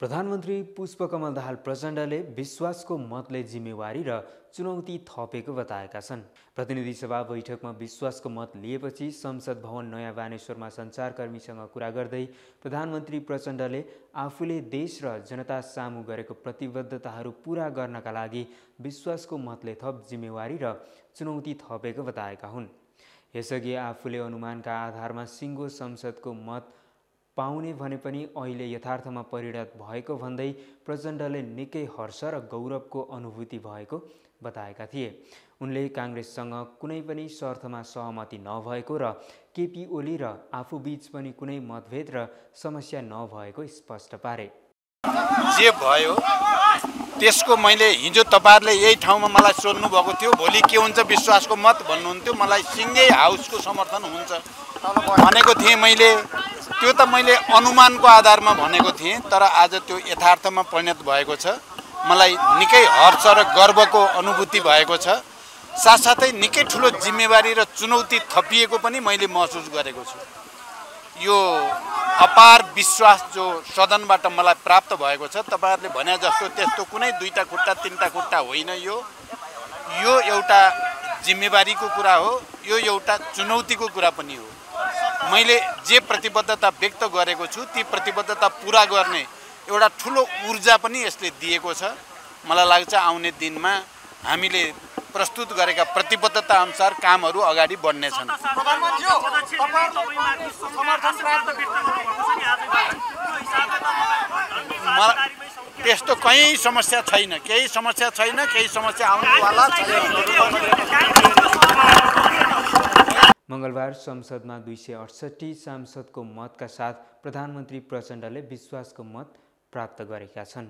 प्रधानमन्त्री पुष्पकमल दाहाल प्रचण्डले विश्वासको मतले जिम्मेवारी र चुनौती थपेको बताएका छन्। प्रतिनिधि सभा बैठकमा विश्वासको मत लिएपछि संसद भवन नयाँ बानेश्वरमा सञ्चारकर्मीसँग कुरा गर्दै प्रधानमन्त्री प्रचण्डले आफूले देश र जनता सामु गरेको प्रतिबद्धताहरू पुरा गर्नका लागि विश्वासको मतले थप जिम्मेवारी र चुनौती थपेको बताएका हुन्। यसअघि आफूले अनुमानका आधारमा सिङ्गो संसदको मत पाउने भने पनि अहिले यथार्थमा परिणत भएको भन्दै प्रचण्डले निकै हर्ष र गौरवको अनुभूति भएको बताएका थिए। उनले काङ्ग्रेससँग कुनै पनि शर्थमा सहमति नभएको र केपी ओली र आफूबीच पनि कुनै मतभेद र समस्या नभएको स्पष्ट पारे। जे भयो त्यसको मैले हिजो तपाईँहरूले यही ठाउँमा मलाई सोध्नु भएको थियो भोलि के हुन्छ विश्वासको मत भन्नुहुन्थ्यो मलाई सिङ्गै हाउसको समर्थन हुन्छ। भनेको थिएँ मैले। त्यो त मैले अनुमानको आधारमा भनेको थिएँ तर आज त्यो यथार्थमा परिणत भएको छ। मलाई निकै हर्ष र गर्वको अनुभूति भएको छ। साथसाथै निकै ठुलो जिम्मेवारी र चुनौती थपिएको पनि मैले महसुस गरेको छु। यो अपार विश्वास जो सदनबाट मलाई प्राप्त भएको छ तपाईँहरूले भने जस्तो त्यस्तो कुनै दुईवटा खुट्टा तिनवटा खुट्टा होइन यो। यो एउटा जिम्मेवारीको कुरा हो यो एउटा चुनौतीको कुरा पनि हो। मैले जे प्रतिबद्धता व्यक्त गरेको छु ती प्रतिबद्धता पुरा गर्ने एउटा ठुलो ऊर्जा पनि यसले दिएको छ। मलाई लाग्छ आउने दिनमा हामीले प्रस्तुत गरेका प्रतिबद्धता अनुसार कामहरू अगाडि बढ्नेछन्। त्यस्तो कहीँ समस्या छैन केही समस्या छैन केही समस्या आउनेवाला छैन। मङ्गलबार संसदमा दुई सय अडसट्ठी सांसदको मतका साथ प्रधानमन्त्री प्रचण्डले विश्वासको मत प्राप्त गरेका छन्।